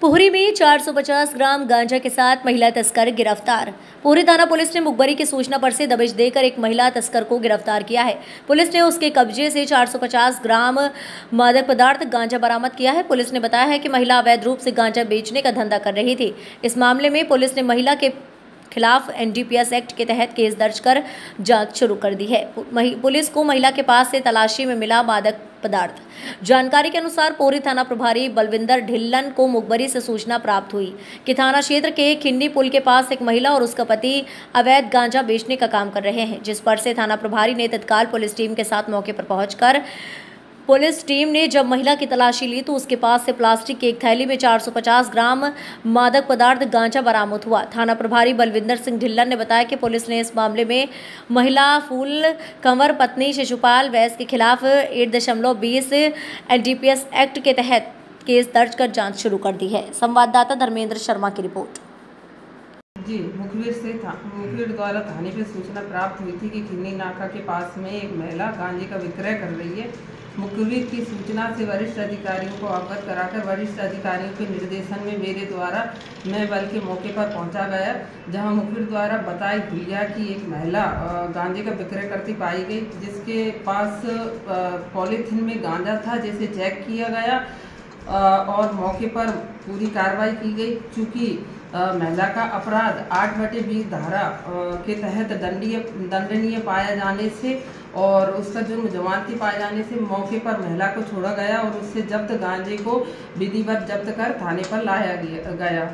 पोहरी में 450 ग्राम गांजा के साथ महिला तस्कर गिरफ़्तार। पोहरी थाना पुलिस ने मुखबरी की सूचना पर से दबिश देकर एक महिला तस्कर को गिरफ़्तार किया है। पुलिस ने उसके कब्जे से 450 ग्राम मादक पदार्थ गांजा बरामद किया है। पुलिस ने बताया है कि महिला अवैध रूप से गांजा बेचने का धंधा कर रही थी। इस मामले में पुलिस ने महिला के खिलाफ एनडीपीएस एक्ट के तहत केस दर्ज कर जाँच शुरू कर दी है। पुलिस को महिला के पास से तलाशी में मिला मादक पदार्थ। जानकारी के अनुसार पोरी थाना प्रभारी बलविंदर ढिल्लन को मुखबरी से सूचना प्राप्त हुई कि थाना क्षेत्र के खिन्नी पुल के पास एक महिला और उसका पति अवैध गांजा बेचने का काम कर रहे हैं, जिस पर से थाना प्रभारी ने तत्काल पुलिस टीम के साथ मौके पर पहुंचकर पुलिस टीम ने जब महिला की तलाशी ली तो उसके पास से प्लास्टिक की एक थैली में 450 ग्राम मादक पदार्थ गांजा बरामद हुआ। थाना प्रभारी बलविंदर सिंह ढिल्लन ने बताया कि पुलिस ने इस मामले में महिला, फूल, कंवर, पत्नी, शिशुपाल वैस के खिलाफ एट दशमलव बीस एनडीपीएस एक्ट के तहत केस दर्ज कर जाँच शुरू कर दी है। संवाददाता धर्मेंद्र शर्मा की रिपोर्ट। जी, मुखबिर से था, मुखबिर द्वारा थाने पे सूचना प्राप्त हुई थी कि खिन्नी नाका के पास में एक महिला गांजे का विक्रय कर रही है। मुखबिर की सूचना से वरिष्ठ अधिकारियों को अवगत कराकर वरिष्ठ अधिकारियों के निर्देशन में मेरे द्वारा मैं बल के मौके पर पहुँचा गया, जहाँ मुखबिर द्वारा बताई गया कि एक महिला गांजे का विक्रय करती पाई गई, जिसके पास पॉलीथीन में गांजा था, जिसे चेक किया गया। और मौके पर पूरी कार्रवाई की गई, चूँकि महिला का अपराध आठ बटे बीस धारा के तहत दंडीय, दंडनीय पाया जाने से और उसका जुर्म जमानती पाए जाने से मौके पर महिला को छोड़ा गया और उससे जब्त गांजे को विधिवत जब्त कर थाने पर लाया गया।